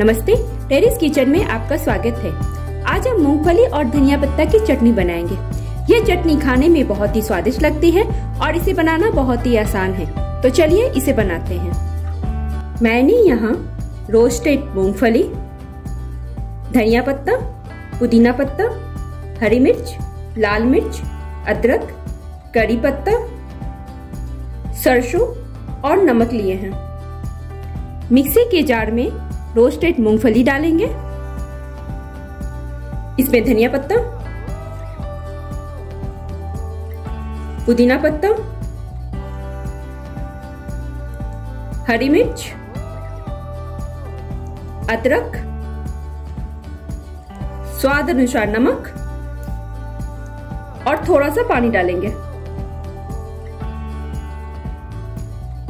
नमस्ते, terrace kitchen में आपका स्वागत है। आज हम मूंगफली और धनिया पत्ता की चटनी बनाएँगे। ये चटनी खाने में बहुत ही स्वादिष्ट लगती है और इसे बनाना बहुत ही आसान है। तो चलिए इसे बनाते हैं। मैंने यहाँ रोस्टेड मूंगफली, धनिया पत्ता, पुदीना पत्ता, हरी मिर्च, लाल मिर्च, अदरक, करी पत्ता, सरसों और नमक लिए हैं। मिक्सी के जार में रोस्टेड मूंगफली डालेंगे। इसमें धनिया पत्ता, पुदीना पत्ता, हरी मिर्च, अदरक, स्वाद अनुसार नमक, और थोड़ा सा पानी डालेंगे।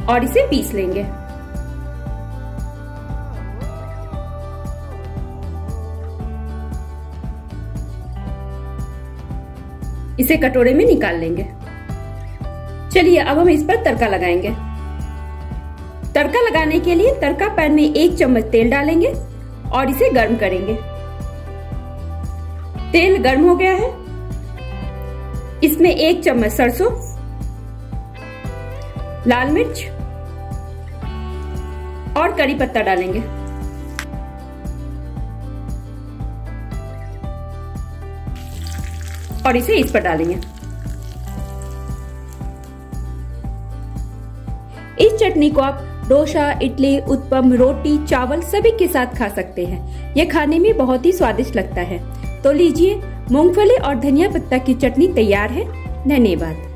और इसे पीस लेंगे। इसे कटोरे में निकाल लेंगे। चलिए, अब हम इस पर तड़का लगाएँगे। तड़का लगाने के लिए तड़का पैन में एक चम्मच तेल डालेंगे और इसे गर्म करेंगे। तेल गर्म हो गया है। इसमें एक चम्मच सरसों, लाल मिर्च और करी पत्ता डालेंगे। और इसे इस पर डालेंगे। इस चटनी को आप डोसा, इडली, उत्पम, रोटी, चावल सभी के साथ खा सकते हैं। यह खाने में बहुत ही स्वादिष्ट लगता है। तो लीजिए, मूंगफली और धनिया पत्ता की चटनी तैयार है। धन्यवाद।